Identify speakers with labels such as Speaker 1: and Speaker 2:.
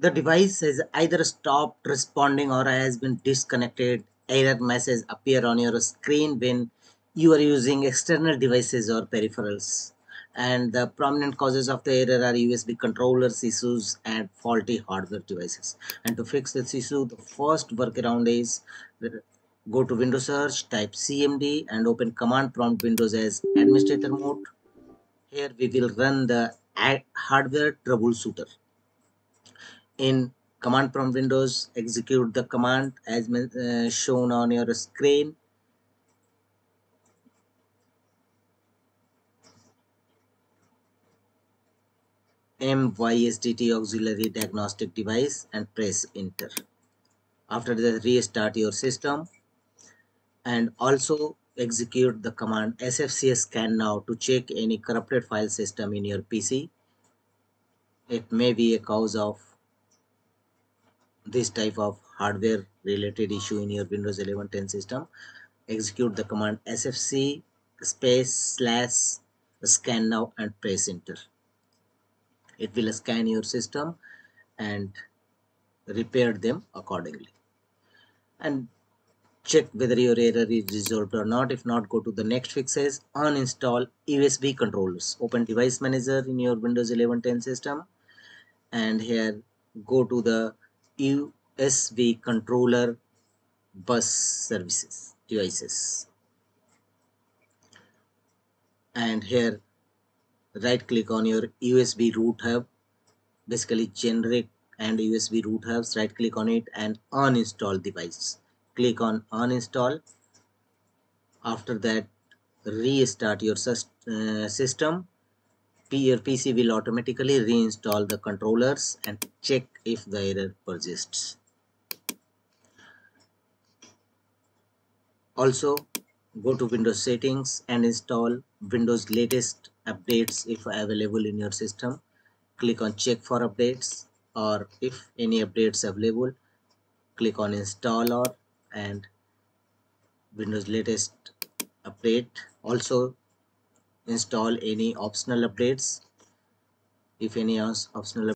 Speaker 1: the device has either stopped responding or has been disconnected. Error message appear on your screen when you are using external devices or peripherals. And the prominent causes of the error are USB controllers issues and faulty hardware devices. And to fix this issue the first workaround is go to Windows search type CMD and open command prompt Windows as administrator mode. Here we will run the hardware troubleshooter in command prompt windows execute the command as uh, shown on your screen MYSDT auxiliary diagnostic device and press enter. After that restart your system and also execute the command sfcs scan now to check any corrupted file system in your PC. It may be a cause of this type of hardware related issue in your Windows 11 10 system. Execute the command sfc space slash scan now and press enter. It will scan your system and repair them accordingly. And check whether your error is resolved or not. If not go to the next fixes uninstall usb controllers. Open device manager in your windows 11 10 system. And here go to the usb controller bus services devices. And here right click on your USB root hub. Basically generic and USB root hubs right click on it and uninstall device click on uninstall. After that restart your uh, system your PC will automatically reinstall the controllers and check if the error persists. Also go to Windows settings and install Windows latest updates if available in your system. Click on check for updates or if any updates available click on install or and windows latest update. Also install any optional updates? If any uh, optional